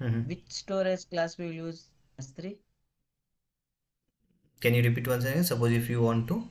Mhm. which storage class we will use S3? Can you repeat once again? Suppose if you want to.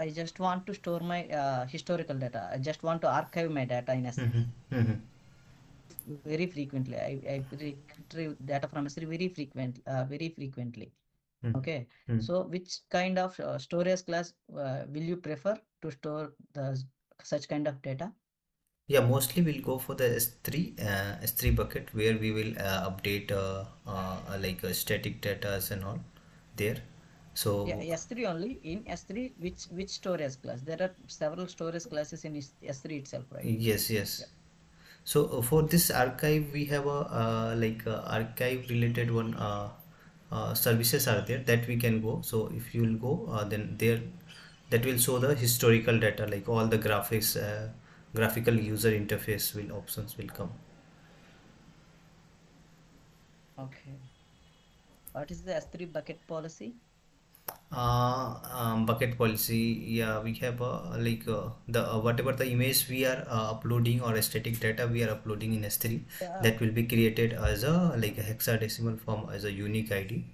I just want to store my uh, historical data. I just want to archive my data in S3 Mhm. Mhm. very frequently. I, I retrieve data from S3 very frequent, uh, very frequently. Mm. Okay. Mm. So which kind of uh, storage class uh, will you prefer to store the such kind of data? Yeah, mostly we'll go for the S3 uh, S3 bucket where we will uh, update uh, uh, like uh, static data and all there. So Yeah, S3 only. In S3, which which storage class? There are several storage classes in S3 itself, right? yes, yes. So uh, for this archive, we have a uh, like uh, archive related one uh, uh, services are there that we can go. So if you will go, uh, then there that will show the historical data like all the graphics, uh, graphical user interface will options will come. Okay. What is the S3 bucket policy? uh, um, bucket policy yeah we have uh, like uh, the uh, whatever the image we are uh, uploading or static data we are uploading in s3 Yeah. that will be created as a like a hexadecimal form as a unique id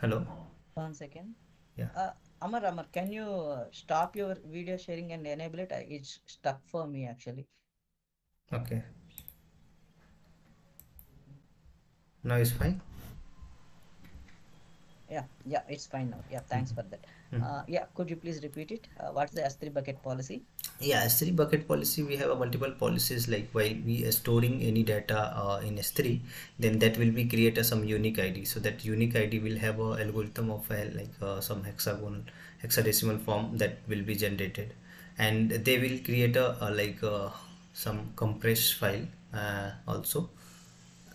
hello One second. yeah Uh, Amar, Amar, can you stop your video sharing and enable it? It's stuck for me actually. okay now it's fine Yeah, yeah, it's fine now. Yeah, thanks for that. Mhm. Uh, yeah, could you please repeat it? Uh, what's the S3 bucket policy? yeah s3 bucket policy we have a multiple policies like while we are storing any data uh, in s3 then that will be create a some unique id so that unique id will have a algorithm of a, like uh, some hexagonal hexadecimal form that will be generated and they will create a, a like uh, some compressed file uh, also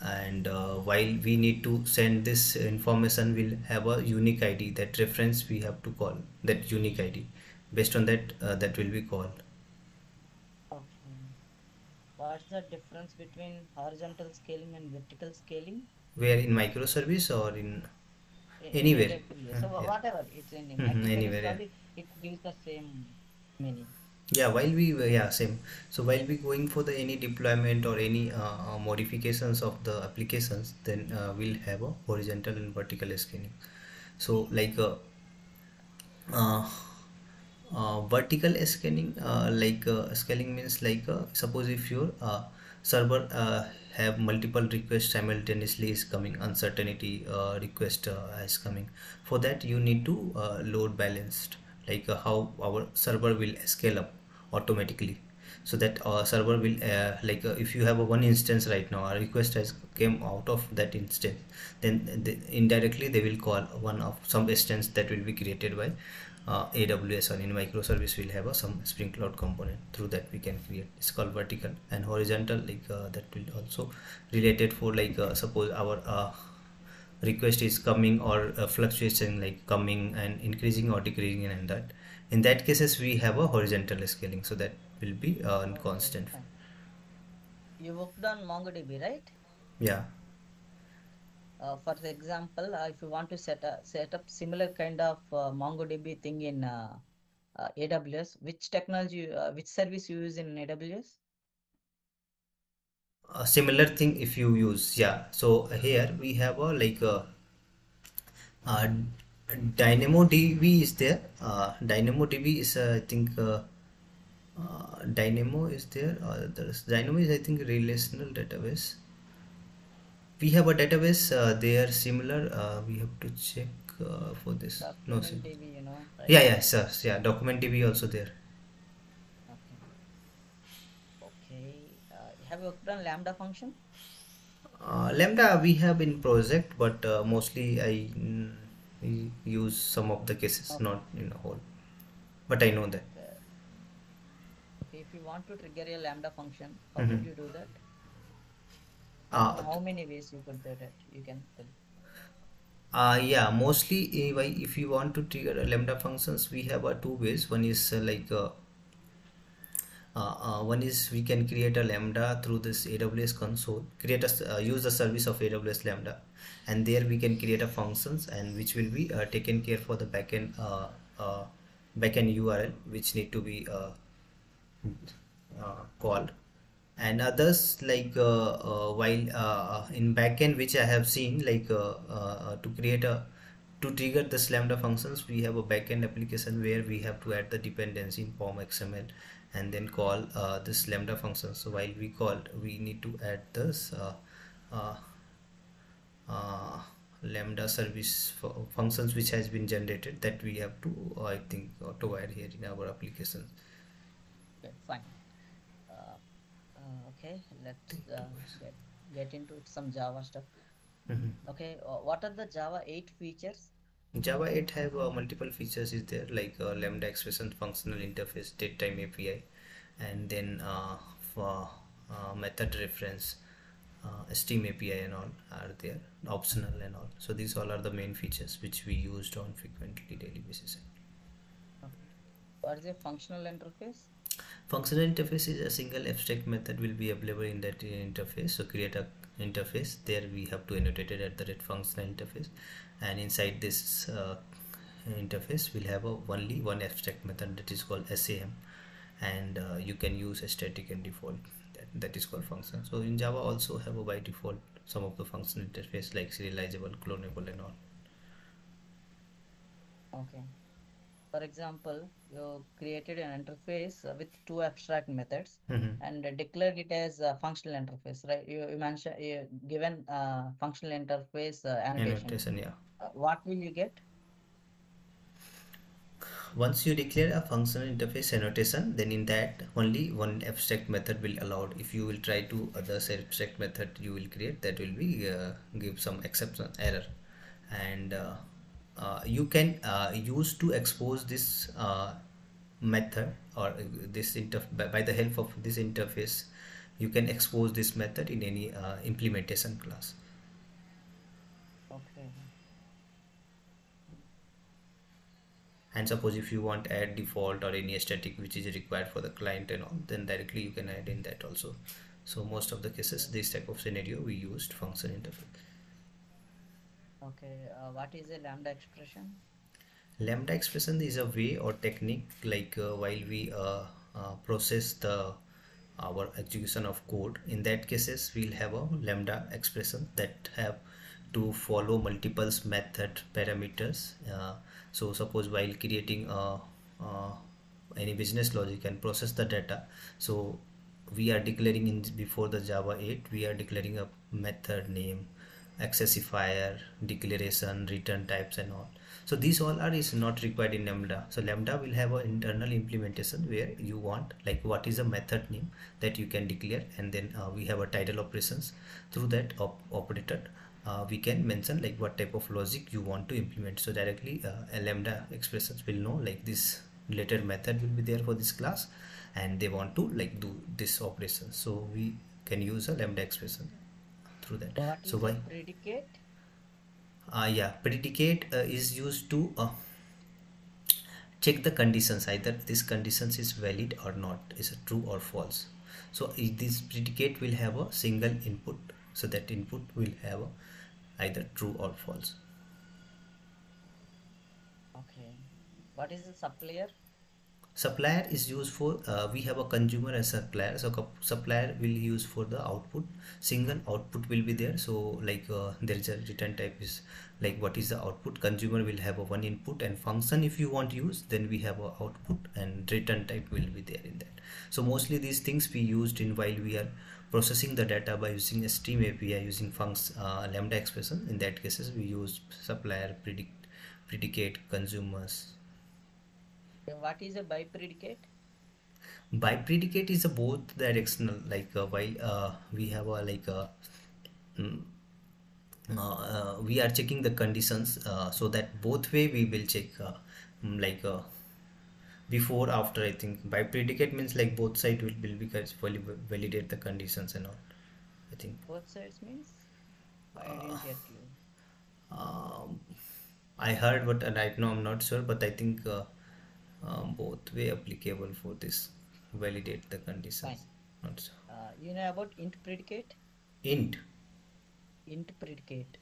and uh, while we need to send this information we'll have a unique id that reference we have to call that unique id based on that uh, that will be called Okay. What's the difference between horizontal scaling and vertical scaling? where in microservice or in Anywhere. So yeah. whatever it's in Mhm, microservice, anywhere, yeah. it gives the same meaning. Yeah while we yeah same. So while we going for the any deployment or any uh, uh, modifications of the applications then uh, we'll have a horizontal and vertical scaling so like uh, uh, uh, vertical scaling uh, like uh, scaling means like uh, suppose if your uh, server uh, have multiple requests simultaneously is coming uncertainty uh, request uh, is coming. For that you need to uh, load balanced like uh, how our server will scale up automatically. So that our server will uh, like uh, if you have a one instance right now a request has came out of that instance then indirectly they will call one of some instance that will be created by uh, AWS or in microservice will have a some Spring Cloud component. Through that we can create it's called vertical and horizontal like uh, that will also related for like uh, suppose our uh, request is coming or uh, fluctuation like coming and increasing or decreasing and that in that cases we have a horizontal scaling so that will be uh, constant. You worked on MongoDB, right? yeah Uh, for the example, uh, if you want to set a, set up similar kind of uh, MongoDB thing in uh, uh, AWS, which technology, uh, which service you use in AWS? A similar thing if you use yeah. So here we have a like a, uh DynamoDB is there. Uh, DynamoDB is uh, I think uh, uh, Dynamo is there. Uh, there's Dynamo is I think relational database. We have a database uh, they are similar. Uh, we have to check uh, for this. No sir. DB, you know, right? yeah yeah sir. Yeah document DB also there Okay. Okay. Uh, have you worked on Lambda function? Uh, Lambda we have in project, but uh, mostly I mm, use some of the cases, Okay. not in a whole. But I know that. Uh, if you want to trigger a Lambda function, how Mhm. could you do that? Uh, How many ways you could do that? You can tell. uh, yeah, mostly if, I, if you want to trigger a Lambda functions, we have uh, two ways. One is uh, like uh, uh, one is we can create a Lambda through this AWS console, create a uh, use the service of AWS Lambda, and there we can create a functions and which will be uh, taken care for the backend uh, backend URL which need to be called. And others like while in backend which I have seen like to create a to trigger this lambda functions we have a backend application where we have to add the dependency in POM XML and then call uh, this lambda function. So while we call we need to add this uh, uh, uh, lambda service functions which has been generated that we have to I think auto-wire here in our application. Okay fine. Okay let's uh, get, get into some java stuff. Mhm. okay uh, what are the java 8 features Java 8 have uh, multiple features is there like uh, lambda expression functional interface datetime API and then uh, for uh, method reference uh, Stream API and all are there optional and all. So these all are the main features which we used on frequently daily basis. What is a functional interface? Functional interface is a single abstract method will be available in that interface. So create a interface there we have to annotate it at the rate functional interface and inside this uh, interface we'll have a only one abstract method that is called SAM and uh, you can use a static and default. That, that is called function. So in Java also have a by default some of the function interface like serializable clonable and all. Okay. For example you created an interface with two abstract methods Mhm. and declared it as a functional interface right? You, you mentioned you given uh, functional interface uh, annotation. Annotation yeah what will you get? Once you declare a functional interface annotation then in that only one abstract method will allowed if you will try to other abstract method you will create that will be uh, give some exception error. And uh, uh, you can uh, use to expose this uh, method or this inter by, by the help of this interface you can expose this method in any uh, implementation class okay and suppose if you want add default or any static which is required for the client and all then directly you can add in that also. So most of the cases this type of scenario we used function interface. Okay uh, what is a lambda expression? Lambda expression is a way or technique like uh, while we uh, uh, process the our execution of code. In that cases we'll have a lambda expression that have to follow multiple method parameters. Uh, so suppose while creating a, uh, any business logic and process the data so we are declaring in before the java 8 we are declaring a method name accessifier declaration return types and all so these all are is not required in lambda. So lambda will have an internal implementation where you want like what is a method name that you can declare and then uh, we have a title operations. Through that op operator uh, we can mention like what type of logic you want to implement. So directly uh, a lambda expressions will know like this related method will be there for this class and they want to like do this operation. So we can use a lambda expression through that. What so why? predicate uh, yeah predicate uh, is used to uh, check the conditions either this conditions is valid or not is true or false. So this predicate will have a single input. So that input will have either true or false. Okay. What is a supplier supplier is used for uh, we have a consumer and supplier so supplier will use for the output. Single output will be there so like uh, there is a return type is like what is the output? Consumer will have a one input and function if you want use then we have a output and return type will be there in that. So mostly these things we used in while we are processing the data by using a stream api using function uh, lambda expression. In that cases we use supplier predict predicate consumers What is a BiPredicate by predicate is a both directional like uh, while uh, we have a like a mm, uh, uh, we are checking the conditions uh, so that both way we will check uh, mm, like uh, before after i think. BiPredicate means like both side will, will be vali- validate the conditions and all i think. Both sides means? I didn't get you. Um, i heard but right now i'm not sure but i think uh, um, both way applicable for this validate the conditions not sure. uh, you know about int predicate int int predicate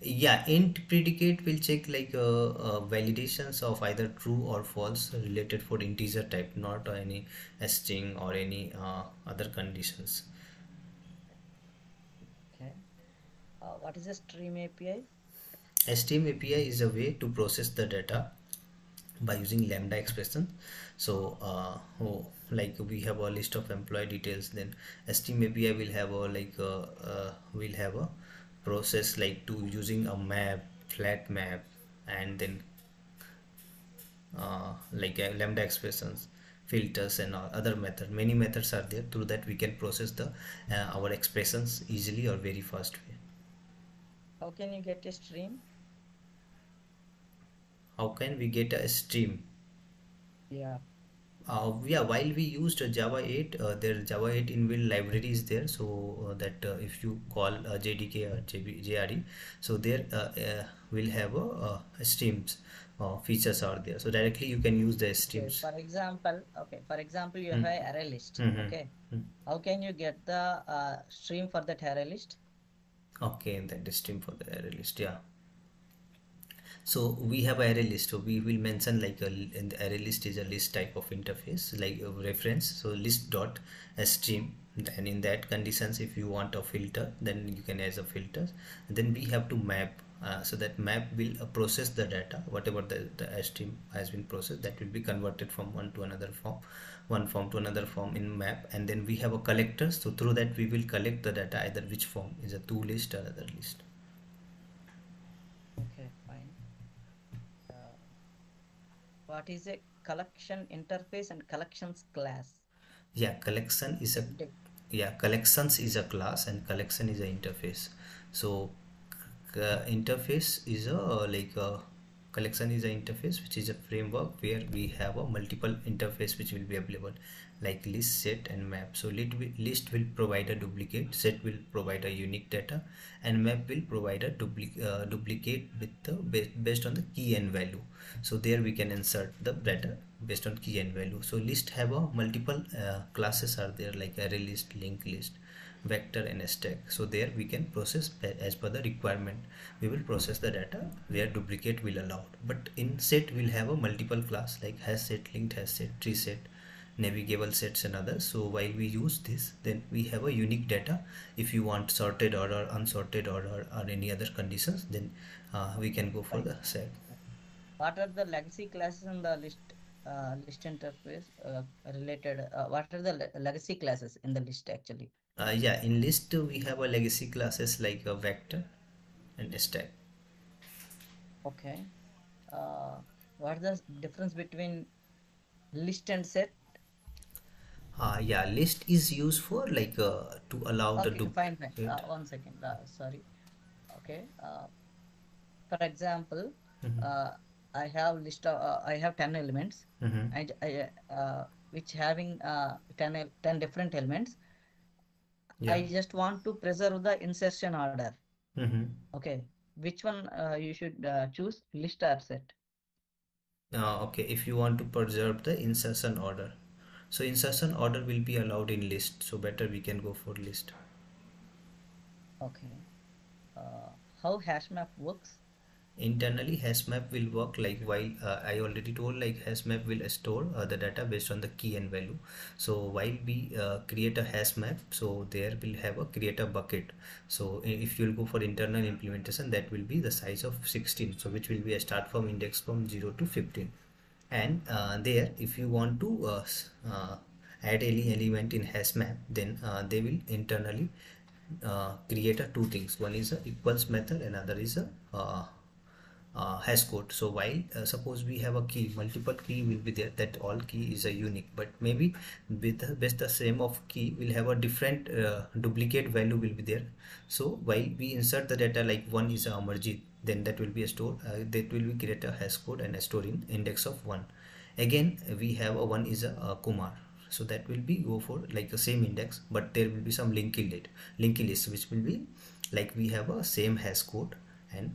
Yeah, int predicate will check like uh, uh, validations of either true or false related for integer type, not any string or any uh, other conditions. Okay. Uh, what is a stream API? A stream API is a way to process the data by using lambda expression. So uh, oh, like we have a list of employee details then stream api will have a like uh, uh, will have a process like to using a map flat map and then uh, like uh, lambda expressions filters and other method many methods are there. Through that we can process the uh, our expressions easily or very fast way. How can you get a stream? How can we get a stream Yeah. uh, yeah while we used java 8 uh, there java 8 inbuilt library is there so uh, that uh, if you call uh, jdk or JB, jre so there uh, will have a, uh, streams uh, features are there so directly you can use the Okay. streams For example, okay. For example, you Mm. have a array list. Mhm. Okay. Mm. How can you get the uh, stream for that array list? okay and that is stream for the array list yeah so we have array list. So we will mention like a in the array list is a list type of interface like a reference. So list dot stream and in that conditions if you want a filter then you can add a filter then we have to map uh, so that map will uh, process the data whatever the, the stream has been processed that will be converted from one to another form one form to another form in map. And then we have a collector. So through that we will collect the data either which form is a two list or other list what is a collection interface and collections class? yeah collection is a yeah collections is a class and collection is a interface so uh, interface is a uh, like a collection is a interface which is a framework where we have a multiple interface which will be available like list set and map. So list will provide a duplicate set will provide a unique data and map will provide a uh, duplicate with the ba- based on the key and value. So there we can insert the data based on key and value. So list have a multiple uh, classes are there like array list linked list vector and stack. So there we can process as per the requirement. We will process the data where duplicate will allowed but in set we'll have a multiple class like hash set linked hash set tree set navigable sets and others so while we use this then we have a unique data if you want sorted order unsorted order or any other conditions then uh, we can go for the set What are the legacy classes in the list uh, list interface uh, related? Uh, what are the legacy classes in the list actually? uh, yeah in list we have a legacy classes like a vector and stack Okay. Uh, what is the difference between list and set? Uh, yeah list is used for like uh, to allow the Okay, dup fine, fine. Uh, one second. Uh, sorry. Okay. Uh, for example, Mhm. uh, I have list of uh, I have ten elements, Mhm. and I uh, which having uh, 10, 10 different elements. yeah I just want to preserve the insertion order. Mhm. Okay. Which one uh, you should uh, choose, list or set? Okay if you want to preserve the insertion order so insertion order will be allowed in list. So better we can go for list. Okay. Uh, how hash map works? internally hash map will work like while uh, i already told like hash map will store uh, the data based on the key and value. So while we uh, create a hash map so there will have a create a bucket. So if you'll go for internal implementation that will be the size of 16 so which will be a start from index from 0 to 15 and uh, there if you want to uh, uh, add any element in hash map then they will internally create a two things. One is a equals method another is a uh, hash code. So while uh, suppose we have a key multiple key will be there that all key is a unique. But maybe with the, the same of key will have a different uh, duplicate value will be there. So while we insert the data like one is a Amarjit then that will be a store uh, that will be create a hash code and a store in index of one. Again we have a one is a, uh Kumar. So that will be go for like the same index but there will be some linked list linked list which will be like we have a same hash code and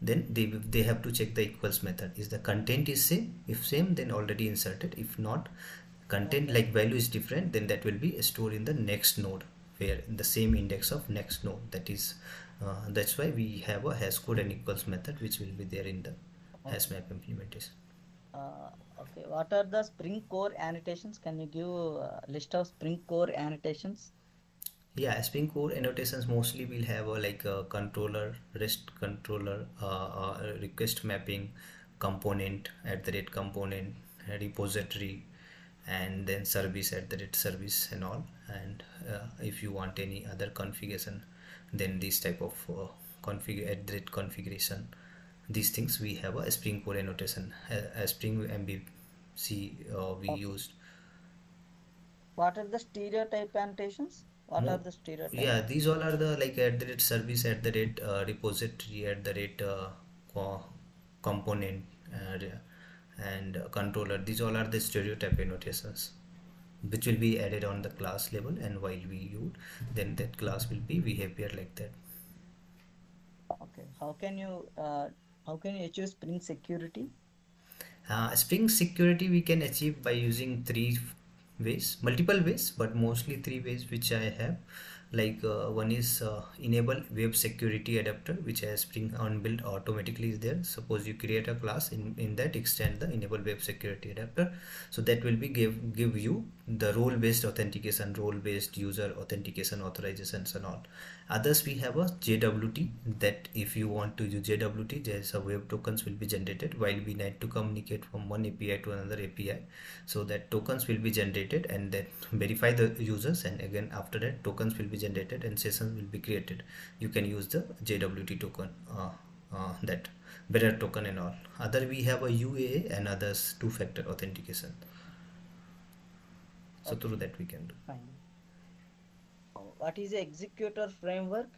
then they they have to check the equals method. Is the content is same if same then already inserted. If not content like value is different then that will be stored in the next node where the same index of next node that is uh, that's why we have a hash code and equals method which will be there in the Okay. hash map implementation Uh, okay. What are the Spring Core annotations? Can you give a list of Spring Core annotations? Yeah, Spring Core annotations mostly will have a like a controller, REST controller, uh, uh, request mapping, component at the rate component, repository, and then service at the rate service and all. And uh, if you want any other configuration, then this type of uh, config at rate configuration, these things we have a Spring Core annotation. A, a Spring MVC uh, we used What are the stereotype annotations? What are the stereotype? yeah, these all are the like at the rate service, at the rate uh, repository, at the rate uh, co- component, uh, and uh, controller. These all are the stereotype annotations, which will be added on the class level. And while we use, then that class will be behavior like that. Okay. How can you uh, how can you achieve Spring security? Uh, Spring security we can achieve by using three ways, multiple ways, but mostly three ways which I have. Like uh, one is uh, enable web security adapter, which has Spring on build automatically is there. Suppose you create a class in in that extend the enable web security adapter, so that will be give give you the role based authentication, role based user authentication authorizations and all. Others we have a JWT that if you want to use JWT, there's a web tokens will be generated while we need to communicate from one API to another API. So that tokens will be generated and then verify the users and again after that tokens will be generated and sessions will be created. You can use the JWT token uh, uh, that bearer token and all. Other we have a UAA and others two-factor authentication. So Okay. through that we can do. Fine. What is the executor framework?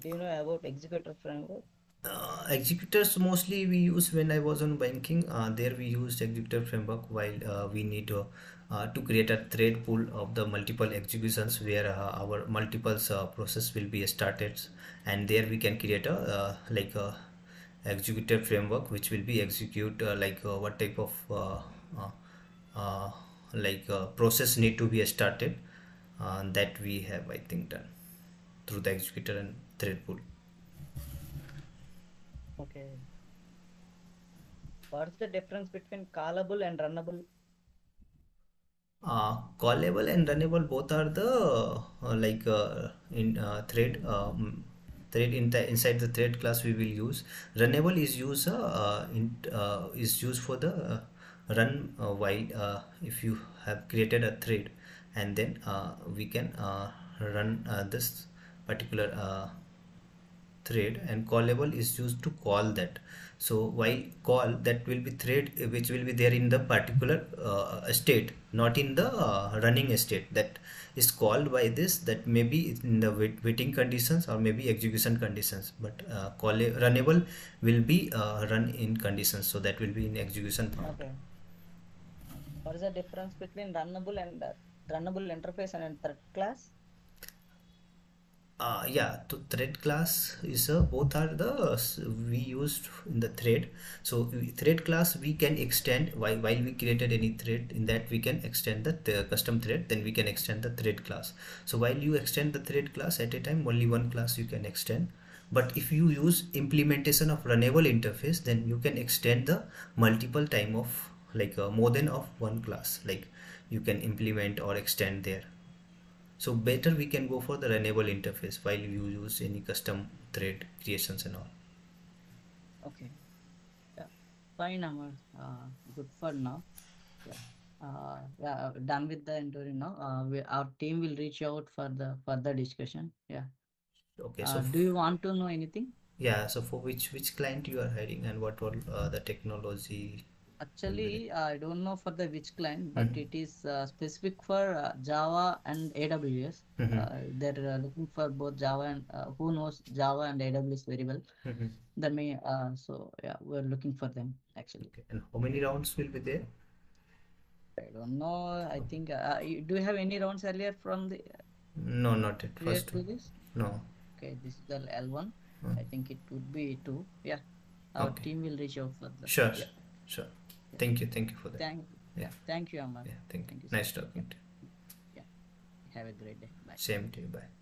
Do you know about executor framework? Uh, executors mostly we use when I was on banking. Uh, there we used executor framework while uh, we need to, uh, create a thread pool of the multiple executions where uh, our multiples uh, process will be started, and there we can create a like a executor framework which will be execute like what type of like process need to be started. That we have I think done through the executor and thread pool. Okay. What's the difference between callable and runnable? Uh, callable and runnable both are the uh, like uh, in uh, thread um, thread in the inside the thread class we will use runnable is used uh, uh, in, uh, is used for the uh, run uh, while if you have created a thread and then we can run this particular thread and callable is used to call that so while call that will be thread uh, which will be there in the particular uh, state not in the uh, running state that is called by this that may be in the wait, waiting conditions or maybe execution conditions but uh, call runnable will be uh, run in conditions so that will be in execution Okay. What is the difference between runnable and uh, runnable interface and class? Uh, yeah to thread class is uh, both are the we used in the thread. So thread class we can extend while, while we created any thread in that we can extend the, the custom thread then we can extend the thread class so while you extend the thread class at a time only one class you can extend. But if you use implementation of runnable interface then you can extend the multiple time of like uh, more than of one class like you can implement or extend there so better we can go for the runnable interface while you use any custom thread creations and all. Okay. Yeah. Fine, Amar. Uh, good for now. Yeah. Uh, yeah, uh, done with the interview now. Uh, we, our team will reach out for the further discussion. Yeah. Okay, Uh, so do you want to know anything? yeah, so for which which client you are hiring and what all uh, the technology Actually, I don't know for the which client, but Mhm. it is uh, specific for uh, Java and AWS. Mhm. Uh, they're uh, looking for both Java and uh, who knows Java and AWS very well. there? Mhm. That may uh, so yeah, we're looking for them actually. Okay, and how many rounds will be there? I don't know. I think uh, do you have any rounds earlier from the No, not at first. to this? No. Okay, this is the L1. Hmm. I think it would be two. Yeah, our Okay. team will reach out for the. Sure, Yeah. sure. Thank you, thank you for that. Thank. Yeah, Thank you, Amar. yeah, thank you. Thank you so Nice talking to you. Have a great day. Bye. Same to you. Bye.